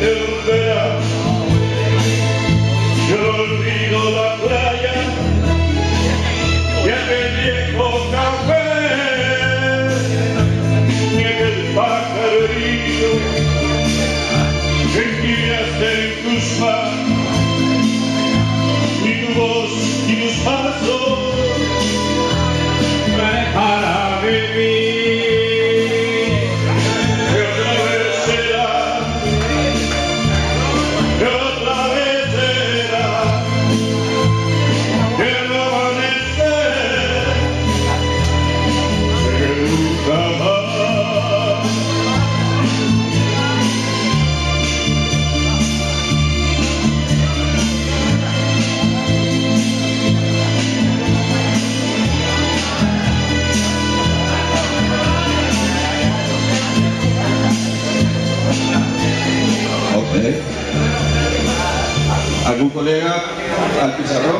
entenderás. Yo no olvido la playa café, en Ok. ¿Algún colega al pizarrón?